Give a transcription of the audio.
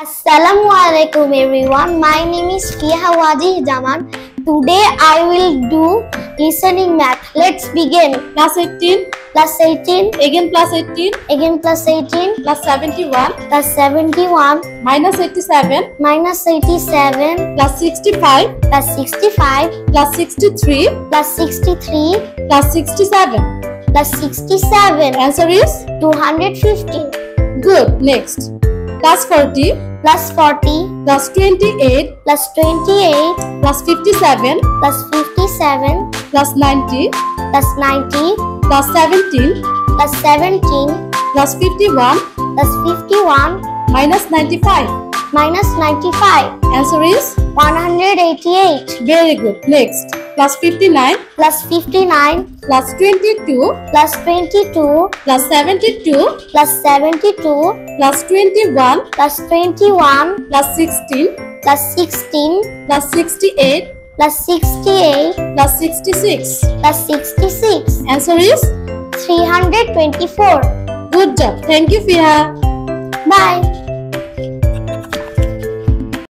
Assalamualaikum everyone. My name is Fiha Wajih Jaman. Today I will do listening math. Let's begin. Plus 18, Plus 18, again plus 18, again plus 18, plus 71, plus 71, minus 87, minus 87, plus 65, plus 65, plus 63, plus 63, plus 67. plus 67, Answer is? 215, good. Next, plus 40, plus 40, plus 28, plus 28, plus 57, plus 57, plus 90, plus 90, plus 17, plus 17, plus 51, plus 51, minus 95. minus 95, Answer is 188, very good. Next, plus 59, plus 59, plus 22, plus 22, plus 72, plus 72, plus 21, plus 21, plus 16, plus 16, plus 68, plus 68, plus 66. plus 66, Answer is 324. good job. Thank you, Fiha. Bye.